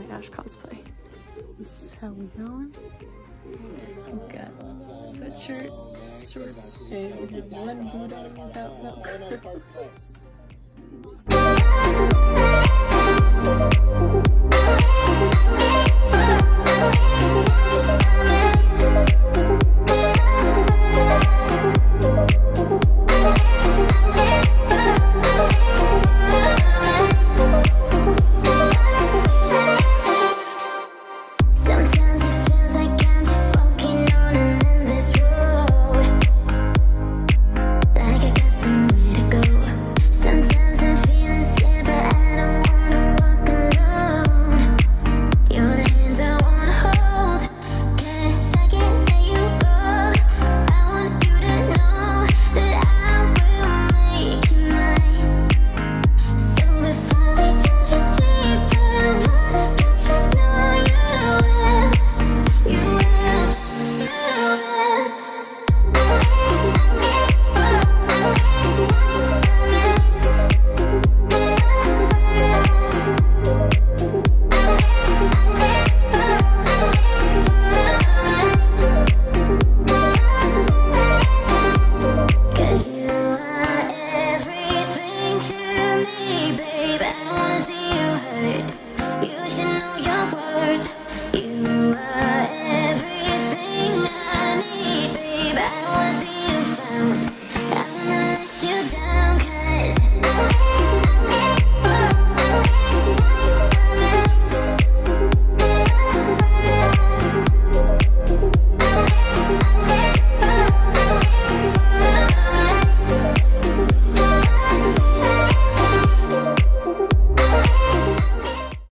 my Ash cosplay. This is how we going. We've got sweatshirt, shorts, and one boot on without milk.